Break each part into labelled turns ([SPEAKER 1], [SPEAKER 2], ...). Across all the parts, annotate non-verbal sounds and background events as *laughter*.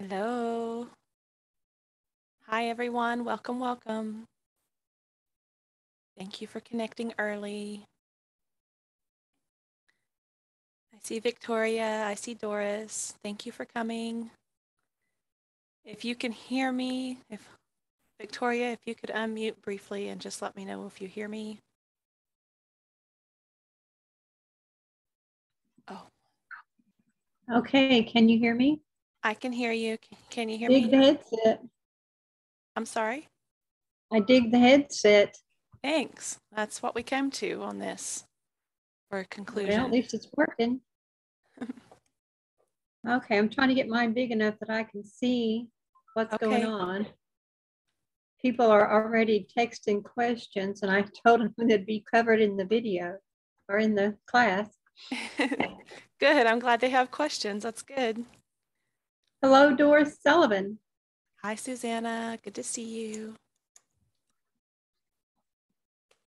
[SPEAKER 1] Hello. Hi, everyone. Welcome, welcome. Thank you for connecting early. I see Victoria. I see Doris. Thank you for coming. If you can hear me, if Victoria, if you could unmute briefly and just let me know if you hear me. Oh,
[SPEAKER 2] Okay, can you hear me?
[SPEAKER 1] I can hear you. Can- you hear
[SPEAKER 2] Dig
[SPEAKER 1] me?
[SPEAKER 2] the headset.
[SPEAKER 1] I'm sorry.
[SPEAKER 2] I dig the headset.
[SPEAKER 1] Thanks. That's what we came to on this for a
[SPEAKER 2] Well, at least it's working. *laughs* Okay, I'm trying to get mine big enough that I can see what's going
[SPEAKER 1] Okay.
[SPEAKER 2] on. People are already texting questions and I *laughs* told them they'd be covered in the video or in the class. *laughs*
[SPEAKER 1] Good. I'm glad they have questions. That's good.
[SPEAKER 2] Hello, Doris Sullivan.
[SPEAKER 1] Hi, Susanna. Good to see you.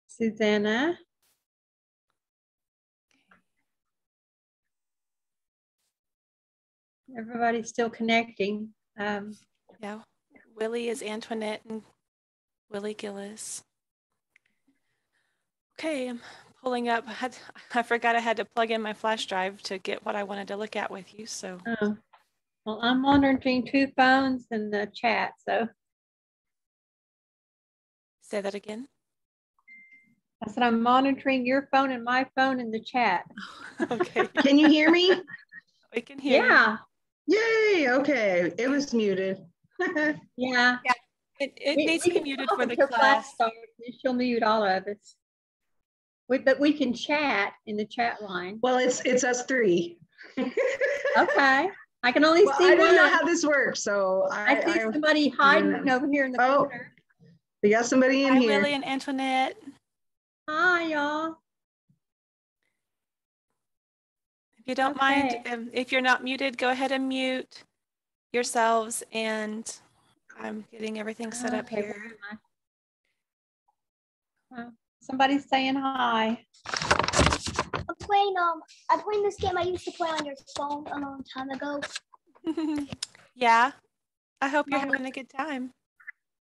[SPEAKER 2] Susanna. Everybody's still connecting. Um,
[SPEAKER 1] Yeah. Willie is Antoinette and Willie Gillis. Okay, I'm pulling up. *laughs* I, had, I forgot I had to plug in my flash drive to get what I wanted to look at with you. So,
[SPEAKER 2] oh, well, I'm monitoring two phones in the chat, so
[SPEAKER 1] say that again.
[SPEAKER 2] I said I'm monitoring your phone and my phone in the chat. *laughs*
[SPEAKER 1] okay, *laughs*
[SPEAKER 3] Can you hear me?
[SPEAKER 1] we can hear you.
[SPEAKER 2] Yeah,
[SPEAKER 3] Yay, okay, it was muted. *laughs*
[SPEAKER 2] yeah.
[SPEAKER 1] It, it
[SPEAKER 2] We-
[SPEAKER 1] needs to be muted for the
[SPEAKER 2] until
[SPEAKER 1] class.
[SPEAKER 2] starts, and She'll mute all of us. We, but we can chat in the chat line.
[SPEAKER 3] Well, it's, it's us three.
[SPEAKER 2] Okay, I can only
[SPEAKER 3] Well,
[SPEAKER 2] see
[SPEAKER 3] I don't know how this works, so I,
[SPEAKER 2] I see
[SPEAKER 3] I,
[SPEAKER 2] somebody hiding over here in the
[SPEAKER 3] Oh.
[SPEAKER 2] corner.
[SPEAKER 3] we got somebody in
[SPEAKER 1] Hi,
[SPEAKER 3] here.
[SPEAKER 1] Willie and Antoinette.
[SPEAKER 2] Hi, y'all.
[SPEAKER 1] If you don't mind,
[SPEAKER 2] Okay.
[SPEAKER 1] um, if you're not muted, go ahead and mute yourselves. And I'm getting everything set up
[SPEAKER 2] Okay, where
[SPEAKER 1] here.
[SPEAKER 2] am Somebody's saying hi.
[SPEAKER 4] I'm playing um I'm playing this game I used to play on your phone a long time ago. *laughs*
[SPEAKER 1] yeah, I hope you're having a good time.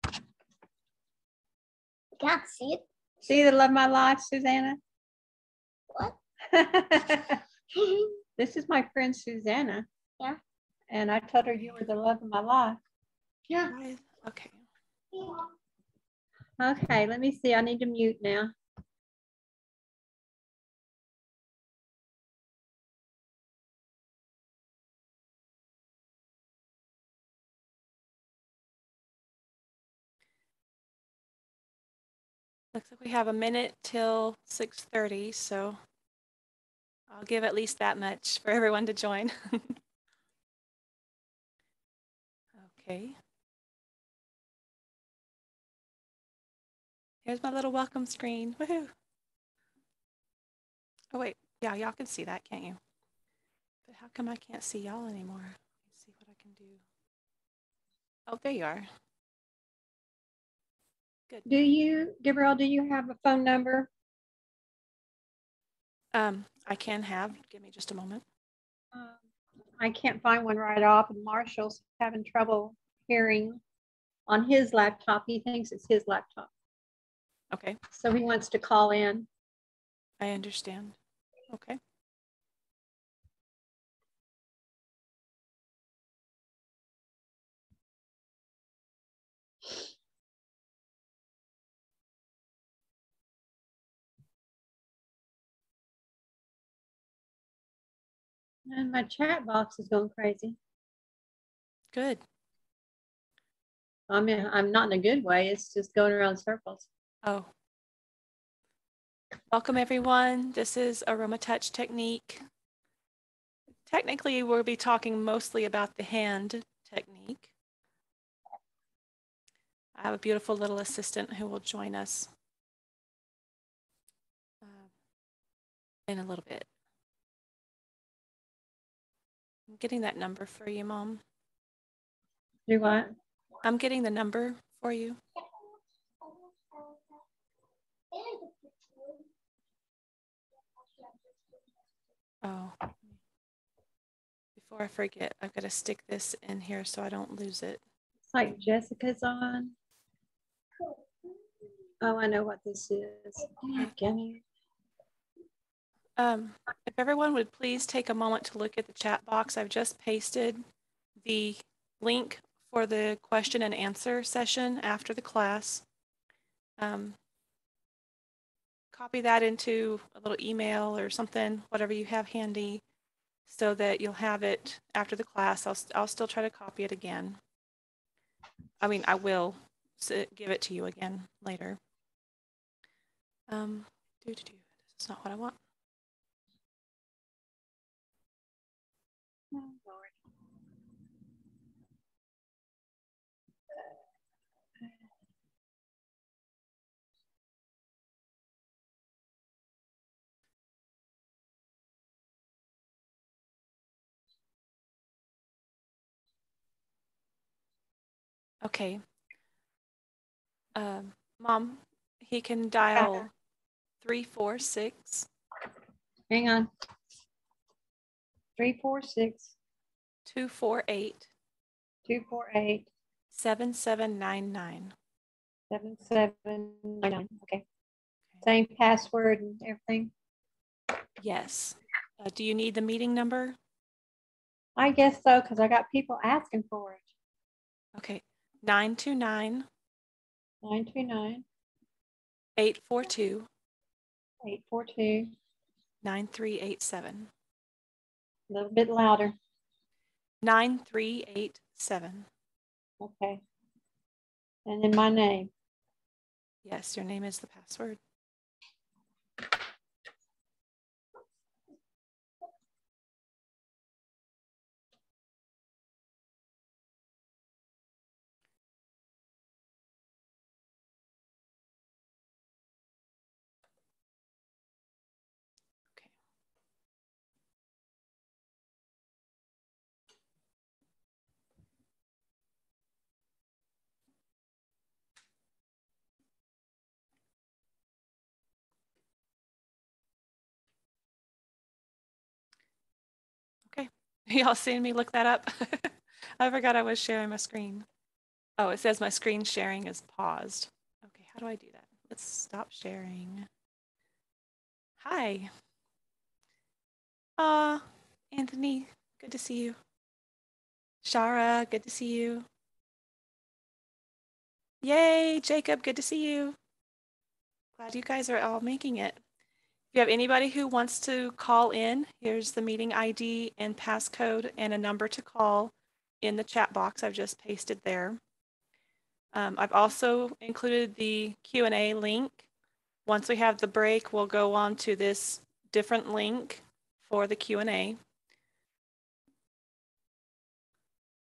[SPEAKER 4] I can't see it.
[SPEAKER 2] See the love of my life, Susanna?
[SPEAKER 4] What? *laughs*
[SPEAKER 2] This is my friend Susanna.
[SPEAKER 4] Yeah.
[SPEAKER 2] And I told her you were the love of my life.
[SPEAKER 4] yeah.
[SPEAKER 1] Right, Okay.
[SPEAKER 2] Okay, let me see. I need to mute now.
[SPEAKER 1] Looks like we have a minute till 6:30, so I'll give at least that much for everyone to join. *laughs* Okay. Here's my little welcome screen. Woohoo. Oh wait, yeah, y'all can see that, can't you? But how come I can't see y'all anymore? Let's see what I can do. Oh, there you are.
[SPEAKER 2] Do you, Gabrielle, do you have a phone number?
[SPEAKER 1] Um, I can have, give me just a moment.
[SPEAKER 2] Um, I can't find one right off and Marshall's having trouble hearing on his laptop. He thinks it's his laptop.
[SPEAKER 1] Okay,
[SPEAKER 2] So he wants to call in.
[SPEAKER 1] I understand. Okay.
[SPEAKER 2] And my chat box is going crazy.
[SPEAKER 1] Good.
[SPEAKER 2] I mean, I'm not in a good way. It's just going around circles.
[SPEAKER 1] Oh. Welcome, everyone. This is Aroma Touch Technique. Technically, we'll be talking mostly about the hand technique. I have a beautiful little assistant who will join us uh, in a little bit. I'm getting that number for you, Mom.
[SPEAKER 2] Do what?
[SPEAKER 1] I'm getting the number for you. Oh. Before I forget, I've got to stick this in here so I don't lose it.
[SPEAKER 2] It's like Jessica's on. Oh, I know what this is. Me-
[SPEAKER 1] Um, if everyone would please take a moment to look at the chat box, I've just pasted the link for the question and answer session after the class. Um, copy that into a little email or something, whatever you have handy, so that you'll have it after the class. I'll, I'll still try to copy it again. I mean, I will give it to you again later. Um, do, do, do. This is not what I want. Okay. Um, Mom, he can dial three four six
[SPEAKER 2] Hang on. Three, four, six,
[SPEAKER 1] two four eight
[SPEAKER 2] two, four, eight,
[SPEAKER 1] seven seven nine nine.
[SPEAKER 2] seven, seven, nine, nine. Okay. Same password and everything.
[SPEAKER 1] Yes. Uh, do you need the meeting number?
[SPEAKER 2] I guess so, because I got people asking for it.
[SPEAKER 1] Okay. Nine two nine
[SPEAKER 2] Nine two nine,
[SPEAKER 1] eight four two
[SPEAKER 2] eight four two,
[SPEAKER 1] nine three eight seven.
[SPEAKER 2] a little bit louder.
[SPEAKER 1] Nine three eight seven.
[SPEAKER 2] Okay. And then my name.
[SPEAKER 1] Yes, your name is the password. *laughs* Y'all seen me look that up? *laughs* I forgot I was sharing my screen. Oh, it says my screen sharing is paused. Okay, how do I do that? Let's stop sharing. Hi. Uh, Anthony, good to see you. Shara, good to see you. Yay, Jacob, good to see you. Glad you guys are all making it. If you have anybody who wants to call in, here's the meeting ID and passcode and a number to call in the chat box I've just pasted there. Um, I've also included the Q&A link. Once we have the break, we'll go on to this different link for the Q&A.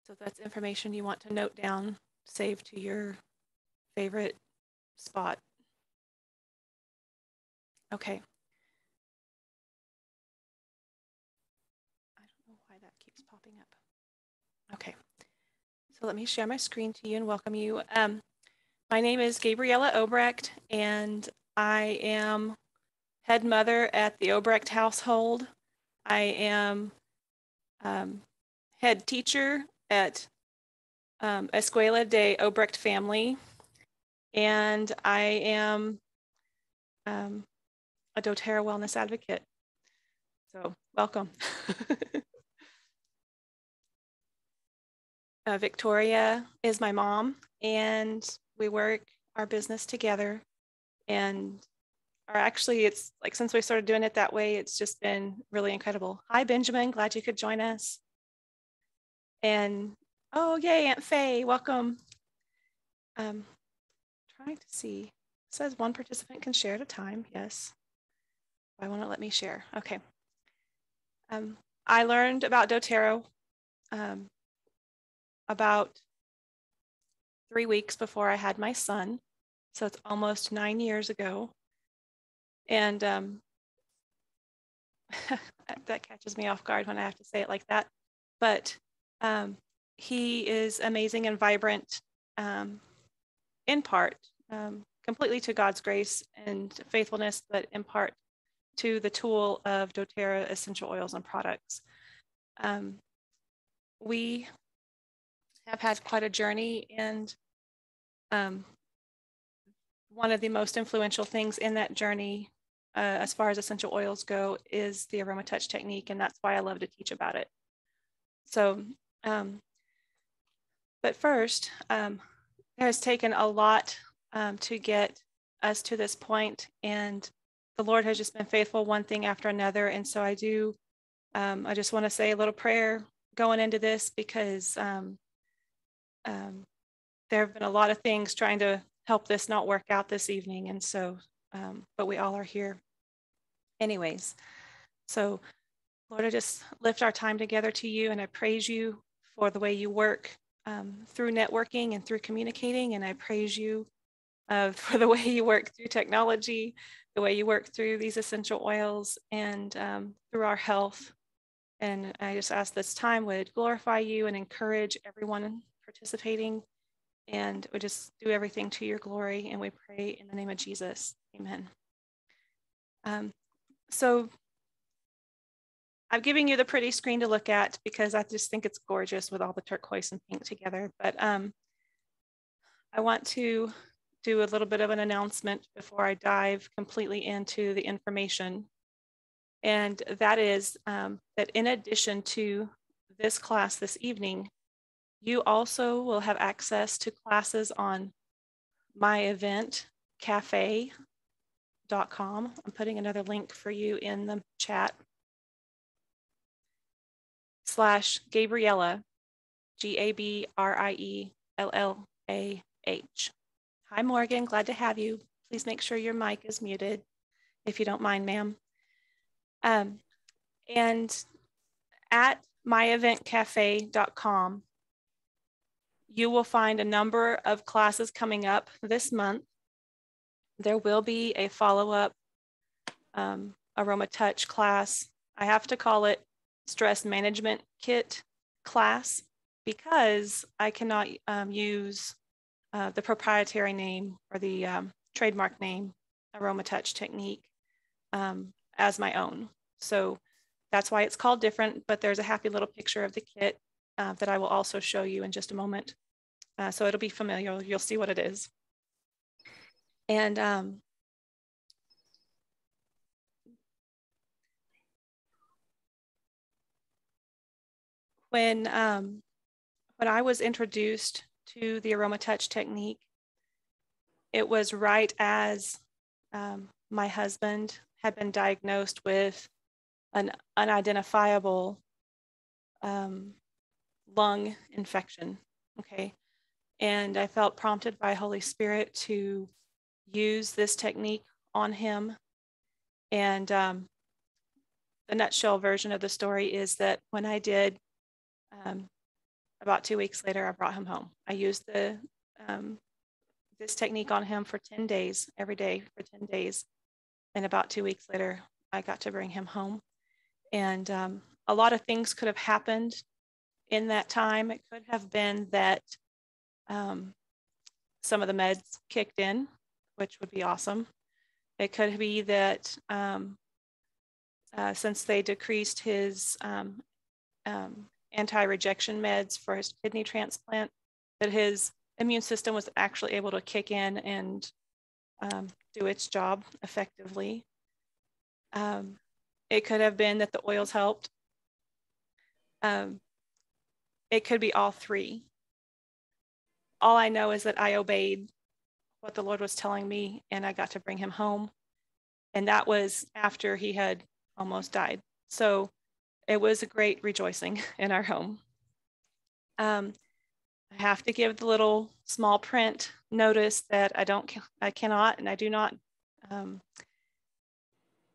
[SPEAKER 1] So that's information you want to note down, save to your favorite spot. Okay. I don't know why that keeps popping up. Okay. Let me share my screen to you and welcome you. Um, my name is Gabriellah Obrecht, and I am head mother at the Obrecht household. I am um, head teacher at um, Escuela de Obrecht family, and I am um, a doTERRA wellness advocate. So welcome. *laughs* uh, Victoria is my mom, and we work our business together. And or actually, it's like since we started doing it that way, it's just been really incredible. Hi, Benjamin. Glad you could join us. And oh, yay, Aunt Faye, welcome. Um, trying to see. It says one participant can share at a time. Yes. I want to let me share. Okay. Um, I learned about doTERRA um, about three weeks before I had my son. So it's almost nine years ago. And um, *laughs* that catches me off guard when I have to say it like that. But um, he is amazing and vibrant um, in part, um, completely to God's grace and faithfulness, but in part to the tool of doTERRA essential oils and products. Um, we have had quite a journey and um, one of the most influential things in that journey uh, as far as essential oils go is the aroma touch technique and that's why i love to teach about it. So um, but first um, it has taken a lot um, to get us to this point and the lord has just been faithful one thing after another and so i do um, i just want to say a little prayer going into this because um, um, there have been a lot of things trying to help this not work out this evening. And so, um, but we all are here anyways. So, Lord, I just lift our time together to you and I praise you for the way you work um, through networking and through communicating. And I praise you uh, *laughs* for the way you work through technology, the way you work through these essential oils and um, through our health. And I just ask this time would glorify you and encourage everyone participating and we just do everything to your glory. And we pray in the name of Jesus. Amen. Um, so I'm giving you the pretty screen to look at because I just think it's gorgeous with all the turquoise and pink together. But um, I want to do a little bit of an announcement before I dive completely into the information. And that is um, that in addition to this class this evening, you also will have access to classes on myeventcafe.com. I'm putting another link for you in the chat. Slash Gabriellah, G A B R I E L L A H. Hi, Morgan. Glad to have you. Please make sure your mic is muted if you don't mind, ma'am. Um, and at myeventcafe.com, you will find a number of classes coming up this month. There will be a follow-up um, aroma touch class. I have to call it stress management kit class because I cannot um, use uh, the proprietary name or the um, trademark name aroma touch technique um, as my own. So that's why it's called different, but there's a happy little picture of the kit uh, that I will also show you in just a moment. Uh, so it'll be familiar. You'll see what it is. And um, when um, when I was introduced to the aroma touch technique, it was right as um, my husband had been diagnosed with an unidentifiable um, lung infection. Okay. And I felt prompted by Holy Spirit to use this technique on him. And um, the nutshell version of the story is that when I did, um, about two weeks later, I brought him home. I used the um, this technique on him for 10 days, every day for 10 days. And about two weeks later, I got to bring him home. And um, a lot of things could have happened in that time. It could have been that um, some of the meds kicked in, which would be awesome. It could be that um, uh, since they decreased his um, um anti-rejection meds for his kidney transplant, that his immune system was actually able to kick in and um, do its job effectively. Um, it could have been that the oils helped. it could be all three all I know is that I obeyed what the Lord was telling me and I got to bring him home. And that was after he had almost died. So it was a great rejoicing *laughs* in our home. Um, I have to give the little small print notice that I don't, I cannot, and I do not um,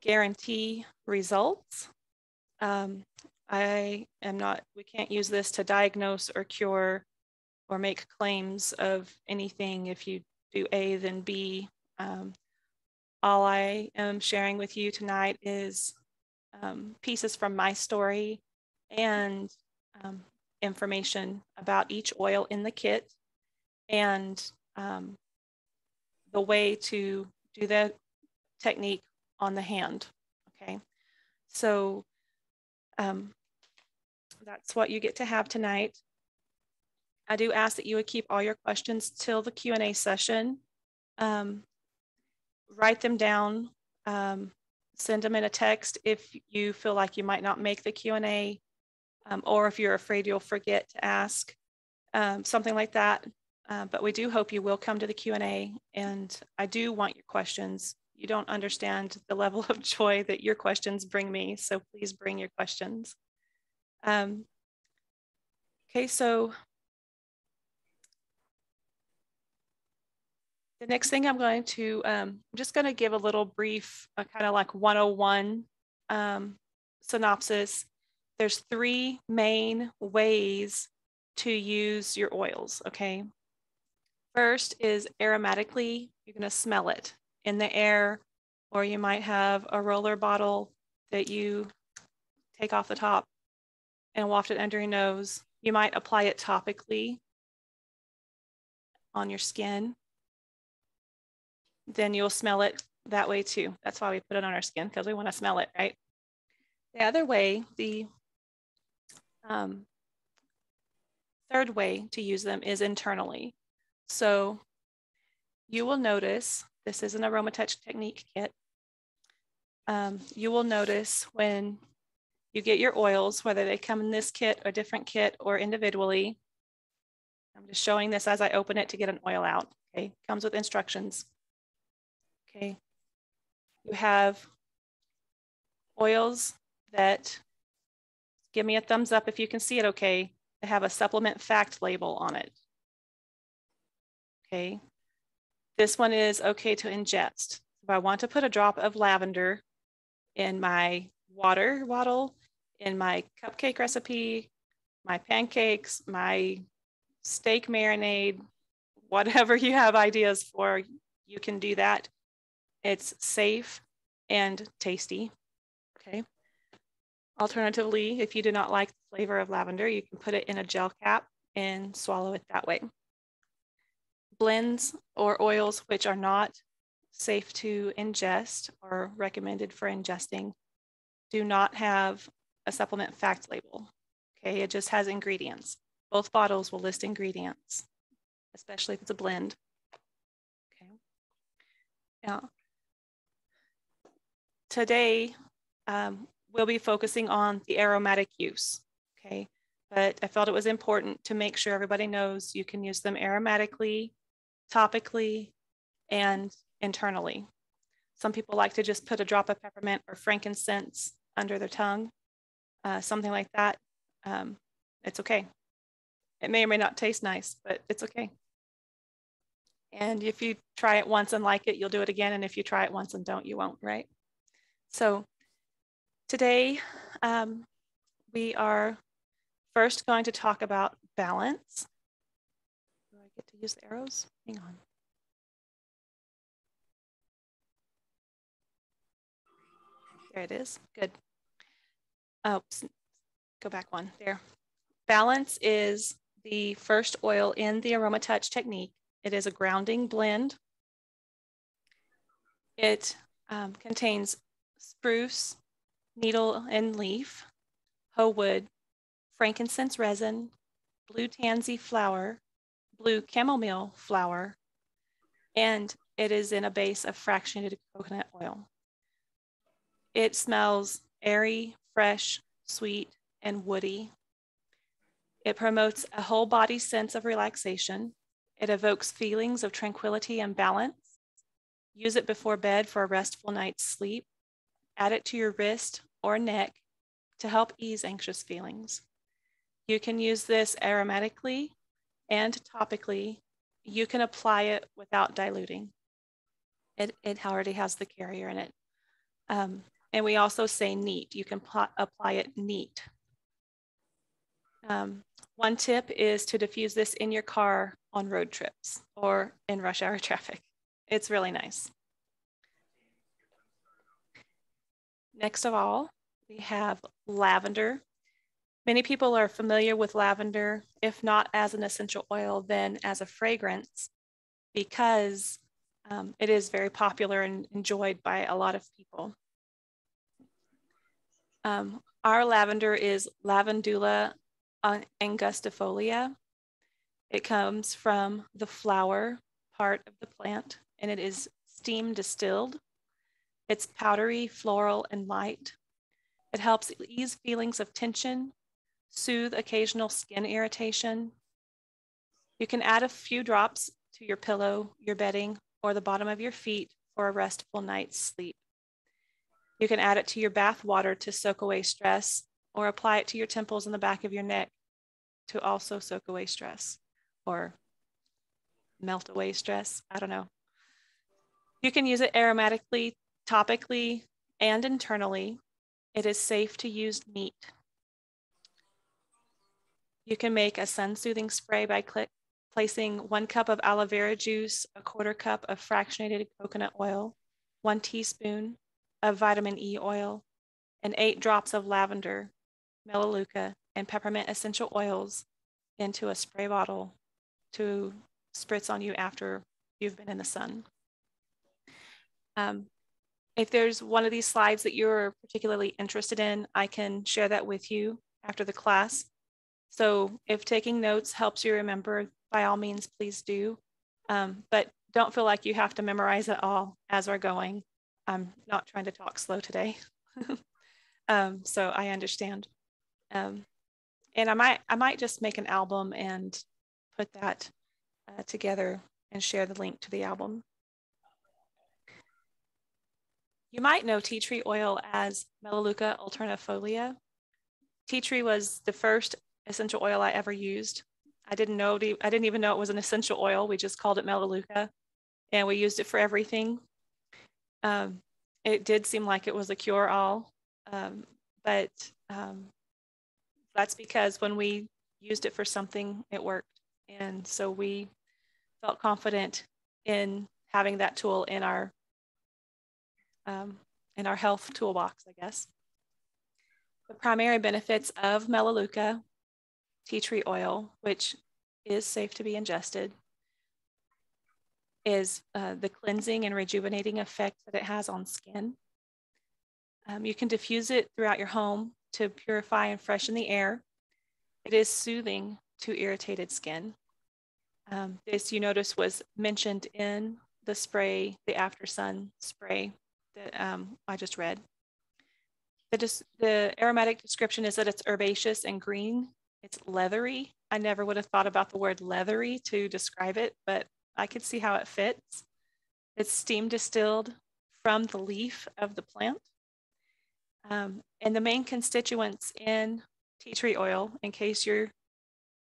[SPEAKER 1] guarantee results. Um, I am not, we can't use this to diagnose or cure or make claims of anything. If you do A, then B. Um, all I am sharing with you tonight is um, pieces from my story and um, information about each oil in the kit and um, the way to do the technique on the hand. Okay, so um, that's what you get to have tonight. I do ask that you would keep all your questions till the Q&A session. Um, write them down, um, send them in a text if you feel like you might not make the Q&A um, or if you're afraid you'll forget to ask, um, something like that. Uh, but we do hope you will come to the Q&A and I do want your questions. You don't understand the level of joy that your questions bring me, so please bring your questions. Um, okay, so the next thing I'm going to, um, I'm just going to give a little brief, uh, kind of like 101 um, synopsis. There's three main ways to use your oils, okay? First is aromatically, you're going to smell it in the air, or you might have a roller bottle that you take off the top and waft it under your nose. You might apply it topically on your skin. Then you'll smell it that way too. That's why we put it on our skin because we want to smell it, right? The other way, the um, third way to use them is internally. So you will notice, this is an AromaTouch Technique kit. Um, you will notice when you get your oils, whether they come in this kit or different kit or individually. I'm just showing this as I open it to get an oil out. Okay, comes with instructions. Okay, you have oils that give me a thumbs up if you can see it okay. They have a supplement fact label on it. Okay, this one is okay to ingest. If I want to put a drop of lavender in my water bottle, in my cupcake recipe, my pancakes, my steak marinade, whatever *laughs* you have ideas for, you can do that. It's safe and tasty. Okay. Alternatively, if you do not like the flavor of lavender, you can put it in a gel cap and swallow it that way. Blends or oils which are not safe to ingest or recommended for ingesting do not have a supplement fact label. Okay, it just has ingredients. Both bottles will list ingredients, especially if it's a blend. Okay. Now, today um, we'll be focusing on the aromatic use. Okay, but I felt it was important to make sure everybody knows you can use them aromatically, topically, and internally. Some people like to just put a drop of peppermint or frankincense under their tongue uh, something like that, um, it's okay. It may or may not taste nice, but it's okay. And if you try it once and like it, you'll do it again. And if you try it once and don't, you won't, right? So today um, we are first going to talk about balance. Do I get to use the arrows? Hang on. There it is. Good. Oh, go back one there. Balance is the first oil in the AromaTouch technique. It is a grounding blend. It um, contains spruce, needle and leaf, ho wood, frankincense resin, blue tansy flower, blue chamomile flower, and it is in a base of fractionated coconut oil. It smells airy, fresh, sweet, and woody. It promotes a whole body sense of relaxation. It evokes feelings of tranquility and balance. Use it before bed for a restful night's sleep. Add it to your wrist or neck to help ease anxious feelings. You can use this aromatically and topically. You can apply it without diluting. It, it already has the carrier in it. Um, and we also say neat. You can apply it neat. Um, one tip is to diffuse this in your car on road trips or in rush hour *laughs* traffic. It's really nice. Next of all, we have lavender. Many people are familiar with lavender, if not as an essential oil, then as a fragrance, because um, it is very popular and enjoyed by a lot of people. Um, our lavender is Lavandula angustifolia. It comes from the flower part of the plant and it is steam distilled. It's powdery, floral, and light. It helps ease feelings of tension, soothe occasional skin irritation. You can add a few drops to your pillow, your bedding, or the bottom of your feet for a restful night's sleep. You can add it to your bath water to soak away stress, or apply it to your temples and the back of your neck to also soak away stress or melt away stress. I don't know. You can use it aromatically, topically, and internally. It is safe to use neat. You can make a sun soothing spray by placing one cup of aloe vera juice, a quarter cup of fractionated coconut oil, one teaspoon of vitamin E oil, and eight drops of lavender, melaleuca, and peppermint essential oils into a spray bottle to spritz on you after you've been in the sun. Um, if there's one of these slides that you're particularly interested in, I can share that with you after the class. So if taking notes helps you remember, by all means, please do. Um, but don't feel like you have to memorize it all as we're going. I'm not trying to talk slow today. *laughs* um, so I understand. Um, and I might, I might just make an album and put that uh, together and share the link to the album. You might know tea tree oil as Melaleuca alternifolia. Tea tree was the first essential oil I ever used. I didn't know, I didn't even know it was an essential oil. We just called it Melaleuca and we used it for everything. Um, it did seem like it was a cure all, um, but um, that's because when we used it for something, it worked. And so we felt confident in having that tool in our um, in our health toolbox, I guess. The primary benefits of Melaleuca tea tree oil, which is safe to be ingested, is uh, the cleansing and rejuvenating effect that it has on skin. Um, you can diffuse it throughout your home to purify and freshen the air. It is soothing to irritated skin. Um, this you notice was mentioned in the spray, the after sun spray that um, I just read. The, the aromatic description is that it's herbaceous and green. It's leathery. I never would have thought about the word leathery to describe it, but I could see how it fits. It's steam distilled from the leaf of the plant. Um, and the main constituents in tea tree oil, in case your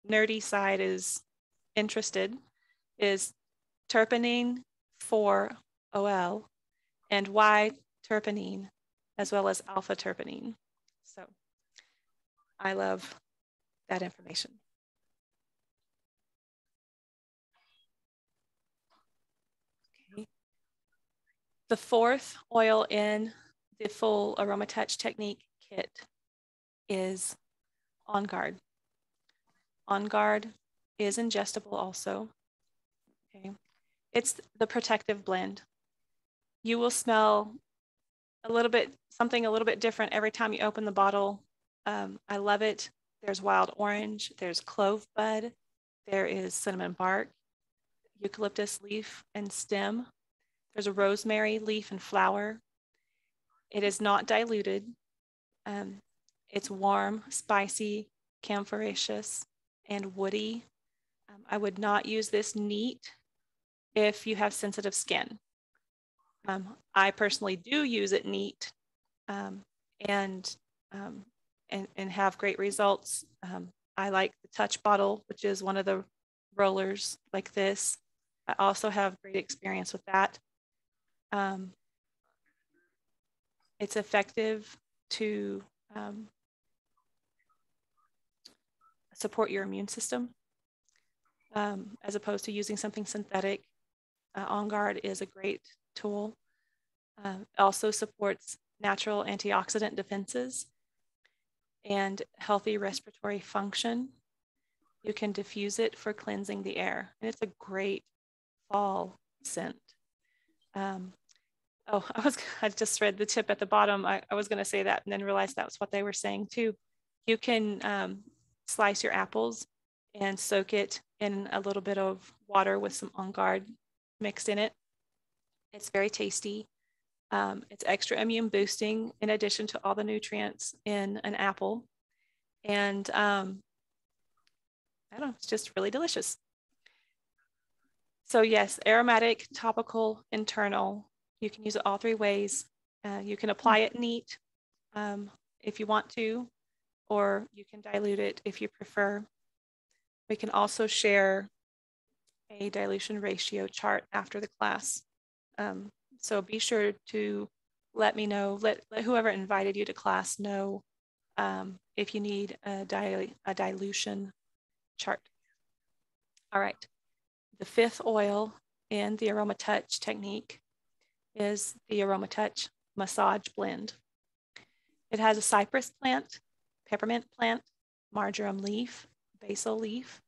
[SPEAKER 1] nerdy side is interested is terpenine 4-OL and Y-terpinene as well as alpha terpinene. So I love that information. Okay. The fourth oil in the full aroma touch technique kit is On Guard. On Guard is ingestible also. Okay. It's the protective blend. You will smell a little bit, something a little bit different every time you open the bottle. Um, I love it. There's wild orange, there's clove bud, there is cinnamon bark, eucalyptus leaf and stem. There's a rosemary leaf and flower. It is not diluted. Um, it's warm, spicy, camphoraceous, and woody. Um, I would not use this neat if you have sensitive skin. Um, I personally do use it neat um, and, um, and, and have great results. Um, I like the touch bottle, which is one of the rollers like this. I also have great experience with that. Um, it's effective to um, support your immune system as opposed to using something synthetic. Uh, On Guard is a great tool. Uh, also supports natural antioxidant defenses and healthy respiratory function. You can diffuse it for cleansing the air. And it's a great fall scent. Um, Oh, *laughs* I was, I just read the tip at the bottom. I, I was going to say that and then realized that was what they were saying too. You can um, slice your apples and soak it in a little bit of water with some On Guard mixed in it. It's very tasty. Um, it's extra immune boosting in addition to all the nutrients in an apple. And um, I don't know, it's just really delicious. So yes, aromatic, topical, internal. You can use it all three ways. Uh, you can apply it neat um, if you want to, or you can dilute it if you prefer. We can also share a dilution ratio chart after the class. Um, so be sure to let me know, let, let whoever invited you to class know um, if you need a, a dilution chart. All right, the fifth oil in the Aroma Touch technique is the Aroma Touch Massage Blend. It has a cypress plant, peppermint plant, marjoram leaf, basil leaf,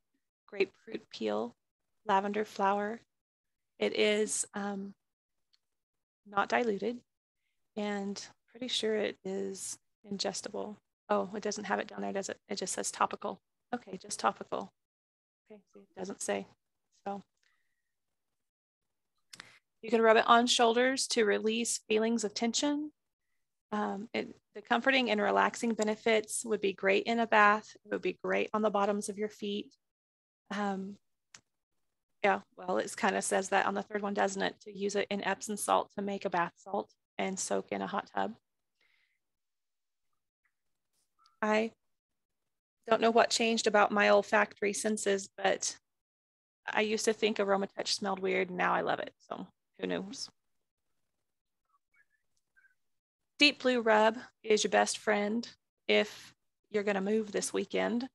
[SPEAKER 1] grapefruit peel, lavender flower. It is um, not diluted and pretty sure it is ingestible. Oh, it doesn't have it down there, does it? It just says topical. Okay, just topical. Okay, see, it doesn't say. So you can rub it on shoulders to release feelings of tension. Um, it, the comforting and relaxing benefits would be great in a bath. It would be great on the bottoms of your feet. Um, yeah, well, it kind of says that on the third one, doesn't it? To use it in Epsom salt to make a bath salt and soak in a hot tub. I don't know what changed about my olfactory senses, but I used to think Aroma Touch smelled weird. Now I love it. So who knows? Deep Blue Rub is your best friend if you're going to move this weekend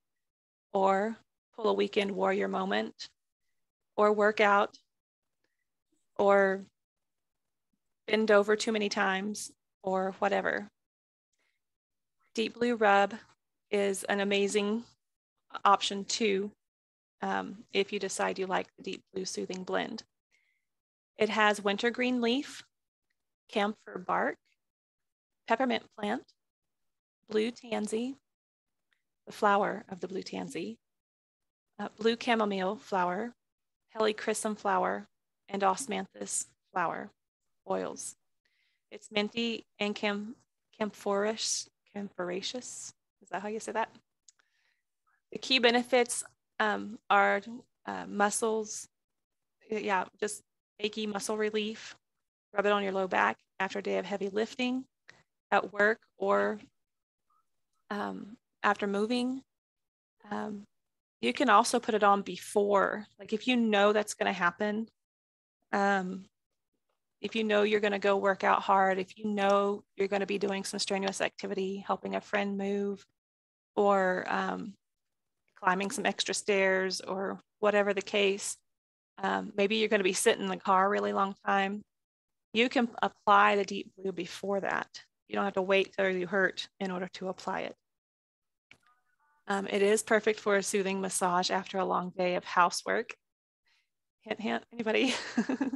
[SPEAKER 1] or pull a weekend warrior moment or work out or bend over too many times or whatever. Deep Blue Rub is an amazing option too um, if you decide you like the Deep Blue Soothing Blend. It has wintergreen leaf, camphor bark, peppermint plant, blue tansy, the flower of the blue tansy, uh, blue chamomile flower, helichrysum flower, and osmanthus flower oils. It's minty and cam camphorous, camphoraceous. Is that how you say that? The key benefits um, are uh, muscles, yeah, just achy muscle relief. Rub it on your low back after a day of heavy lifting at work or um, after moving. Um, you can also put it on before, like if you know that's going to happen, um, if you know you're going to go work out hard, if you know you're going to be doing some strenuous activity, helping a friend move, or um, climbing some extra stairs, or whatever the case, um, maybe you're going to be sitting in the car a really long time. You can apply the deep blue before that. You don't have to wait till you hurt in order to apply it. Um, it is perfect for a soothing massage after a long day of housework. Hint, hint, anybody?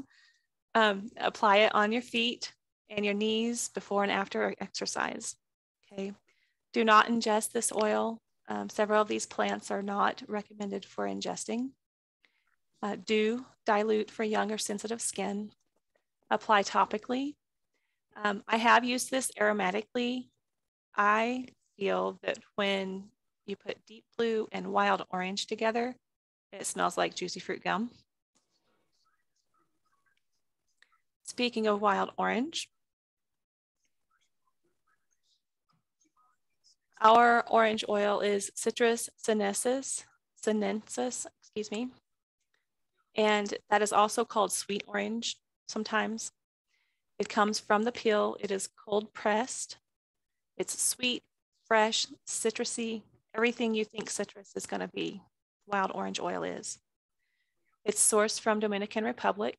[SPEAKER 1] *laughs* um, apply it on your feet and your knees before and after exercise. Okay. Do not ingest this oil. Um, several of these plants are not recommended for ingesting. Uh, do dilute for young or sensitive skin. Apply topically. Um, I have used this aromatically. I feel that when you put deep blue and wild orange together, it smells like juicy fruit gum. Speaking of wild orange, our orange oil is Citrus sinensis, sinensis, excuse me. And that is also called sweet orange sometimes. It comes from the peel. It is cold pressed. It's sweet, fresh, citrusy, everything you think citrus is going to be, wild orange oil is. It's sourced from Dominican Republic.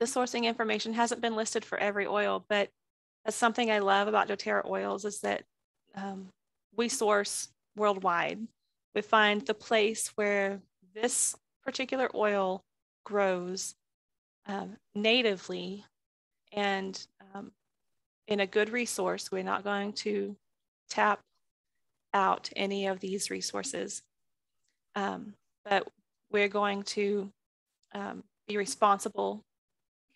[SPEAKER 1] The sourcing information hasn't been listed for every oil, but that's something I love about doTERRA oils is that um, we source worldwide. We find the place where this particular oil grows um, natively and um, in a good resource. We're not going to tap out any of these resources, um, but we're going to um, be responsible,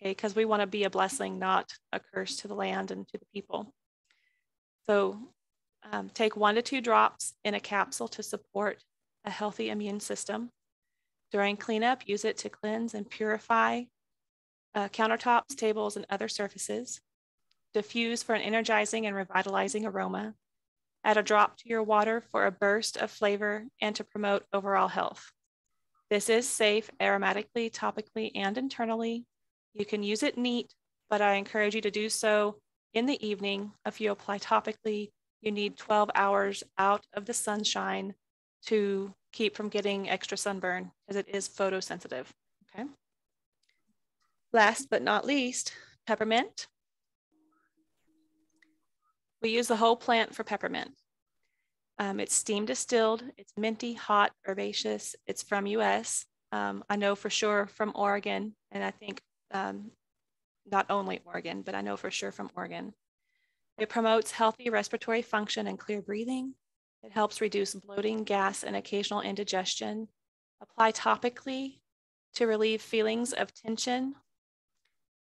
[SPEAKER 1] okay, because we want to be a blessing, not a curse to the land and to the people. So um, take one to two drops in a capsule to support a healthy immune system. During cleanup, use it to cleanse and purify uh, countertops, tables, and other surfaces. Diffuse for an energizing and revitalizing aroma. Add a drop to your water for a burst of flavor and to promote overall health. This is safe aromatically, topically, and internally. You can use it neat, but I encourage you to do so in the evening. If you apply topically, you need 12 hours out of the sunshine to keep from getting extra sunburn because it is photosensitive, okay? Last but not least, peppermint. We use the whole plant for peppermint. Um, it's steam distilled, it's minty, hot, herbaceous. It's from US. Um, I know for sure from Oregon, and I think um, not only Oregon, but I know for sure from Oregon. It promotes healthy respiratory function and clear breathing. It helps reduce bloating, gas, and occasional indigestion. Apply topically to relieve feelings of tension.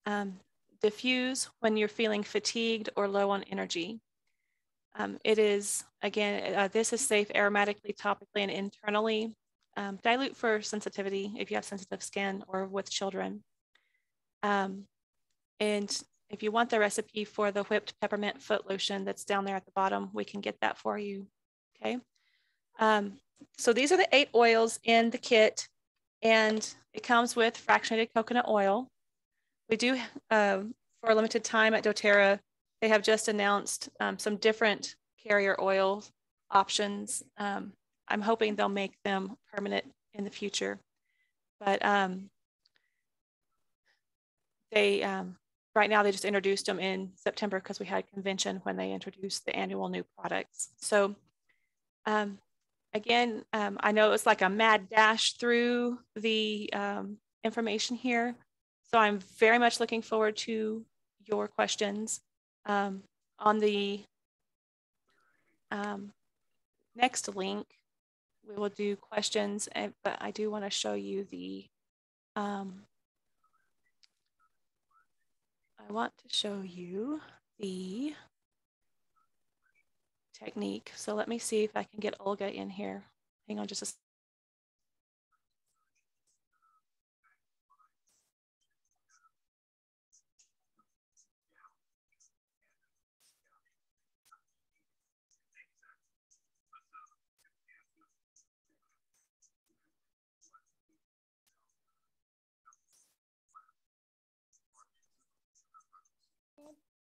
[SPEAKER 1] Um, diffuse when you're feeling fatigued or low on energy. Um, it is, again, uh, this is safe aromatically, topically, and internally. Um, dilute for sensitivity if you have sensitive skin or with children. Um, and if you want the recipe for the whipped peppermint foot lotion that's down there at the bottom, we can get that for you, okay? Um, so these are the eight oils in the kit and it comes with fractionated coconut oil. We do, uh, for a limited time at doTERRA, they have just announced um, some different carrier oil options. Um, I'm hoping they'll make them permanent in the future. But um, they, um, right now, they just introduced them in September because we had convention when they introduced the annual new products. So um, again, um, I know it's like a mad dash through the information here. So I'm very much looking forward to your questions. Um, on the um, next link, we will do questions, and, but I do want to show you the, um, I want to show you the technique. So let me see if I can get Olga in here. Hang on just a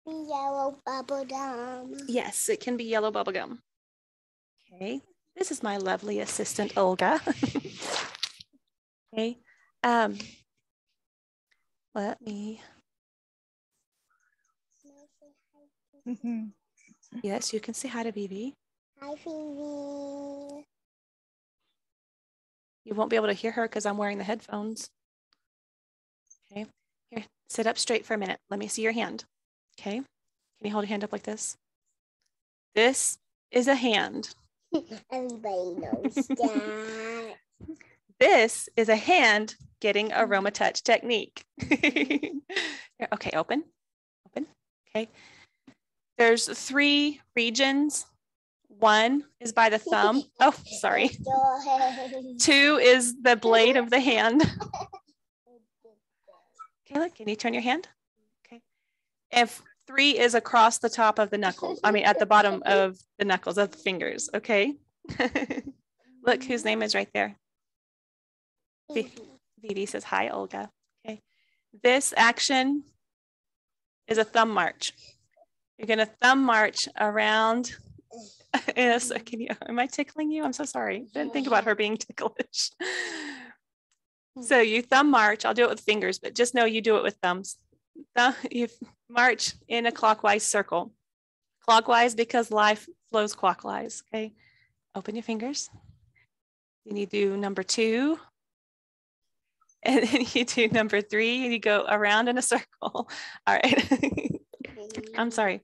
[SPEAKER 4] Yellow bubble gum.
[SPEAKER 1] Yes, it can be yellow bubble gum. Okay, this is my lovely assistant, Olga. *laughs* okay, um, let me.
[SPEAKER 5] Mm-hmm. *laughs*
[SPEAKER 1] Yes, you can say hi to Vivi.
[SPEAKER 4] Hi, Phoebe.
[SPEAKER 1] You won't be able to hear her because I'm wearing the headphones. Okay, here, sit up straight for a minute. Let me see your hand. Okay, can you hold your hand up like this? This is a hand.
[SPEAKER 4] Everybody knows that.
[SPEAKER 1] This is a hand getting aroma touch technique. *laughs* okay, open, open, okay. There's three regions. One is by the thumb. Oh, sorry. Two is the blade of the hand. *laughs* Okay, look, can you turn your hand? Okay. If three is across the top of the knuckles, I mean, at the bottom *laughs* of the knuckles of the fingers, okay? *laughs* look, whose name is right there? Vivi says, hi, Olga. Okay. This action is a thumb march. You're going to thumb march around. *laughs* yes, can you, am I tickling you? I'm so sorry. Didn't think about her being ticklish. So you thumb march. I'll do it with fingers, but just know you do it with thumbs. You march in a clockwise circle. Clockwise because life flows clockwise. Okay. Open your fingers. Then you do number two, *laughs* And then you do number three and you go around in a circle. *laughs* All right. *laughs* I'm sorry.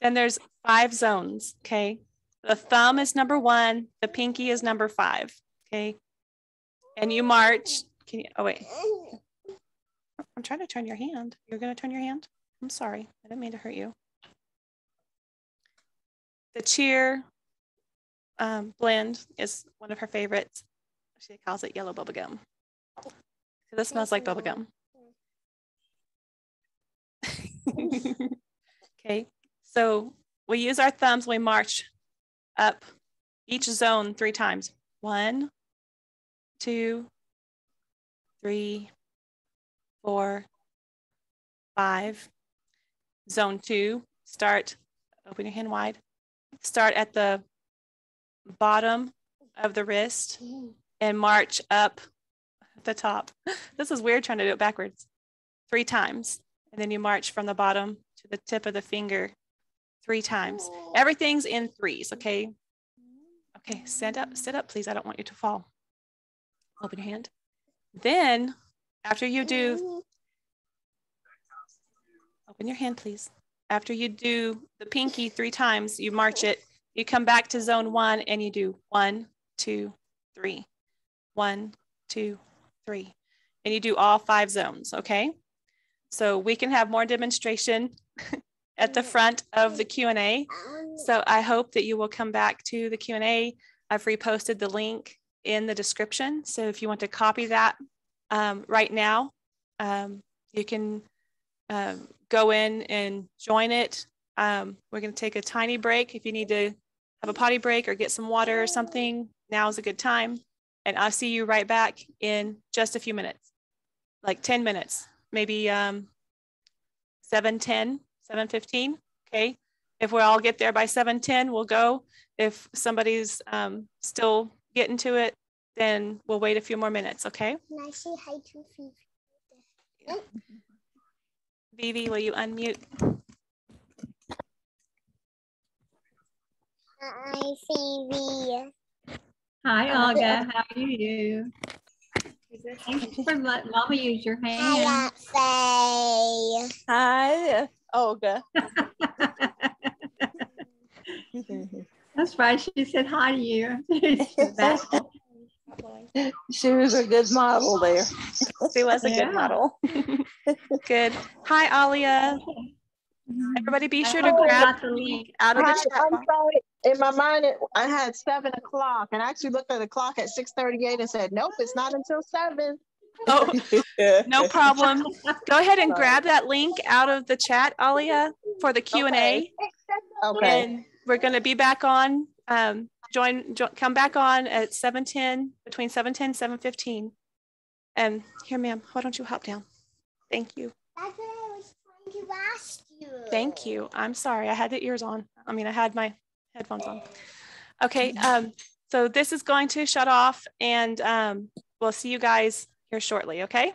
[SPEAKER 1] Then there's five zones, okay? The thumb is number one, the pinky is number five, okay? And you march, can you, oh wait, I'm trying to turn your hand. You're gonna turn your hand? I'm sorry, I didn't mean to hurt you. The cheer um, blend is one of her favorites. She calls it yellow bubble gum. So this smells like bubble gum. *laughs* okay, so we use our thumbs, we march up each zone three times. One, two, three, four, five. Zone two, start, open your hand wide. Start at the bottom of the wrist and march up the top. *laughs* This is weird trying to do it backwards. Three times. And then you march from the bottom to the tip of the finger three times. Everything's in threes, okay? Okay, stand up, sit up, please. I don't want you to fall. Open your hand. Then, after you do, open your hand, please. After you do the pinky three times, you march it. You come back to zone one and you do one, two, three, one, two, three. And you do all five zones, okay? So we can have more demonstration *laughs* at the front of the Q&A. So I hope that you will come back to the Q&A. I've reposted the link in the description. So if you want to copy that um, right now, um, you can um, go in and join it. Um, we're going to take a tiny break. If you need to have a potty break or get some water or something, now is a good time. And I'll see you right back in just a few minutes, like 10 minutes, maybe um, 7, 10, 7.15, okay? If we all get there by 7.10, we'll go. If somebody's um, still getting to it, then we'll wait a few more minutes, okay?
[SPEAKER 4] Can I say hi to Fifi?
[SPEAKER 1] Vivi, will you unmute?
[SPEAKER 4] Hi, Phoebe.
[SPEAKER 2] Hi, Olga. How are you? Thanks for letting Mama use your hand.
[SPEAKER 4] Hi, Faye.
[SPEAKER 5] Hi, Olga. *laughs*
[SPEAKER 2] That's right. She said hi to you. *laughs* *laughs* She's *laughs* back.
[SPEAKER 5] She was a good model there. *laughs*
[SPEAKER 1] She was a
[SPEAKER 2] Yeah.
[SPEAKER 1] good model. *laughs* good. Hi, Alia. Everybody be sure to grab
[SPEAKER 2] got
[SPEAKER 1] the
[SPEAKER 2] the
[SPEAKER 1] link out of
[SPEAKER 6] Hi,
[SPEAKER 1] the chat
[SPEAKER 6] I'm sorry. In my mind, it, I had seven o'clock, and I actually looked at the clock at six thirty-eight and said, "Nope, it's not until 7.
[SPEAKER 1] Oh, no problem. Go ahead and grab that link out of the chat, Alia, for the Q and A.
[SPEAKER 6] Okay.
[SPEAKER 1] And we're going to be back on, um, join, jo- come back on at 7:10, between 7:10, 7:15. And here, ma'am, why don't you hop down? Thank you.
[SPEAKER 4] That's what I was trying to ask you.
[SPEAKER 1] Thank you. I'm sorry. I had the ears on. I mean, I had my headphones on. Okay. Um, so this is going to shut off and um, we'll see you guys here shortly. Okay.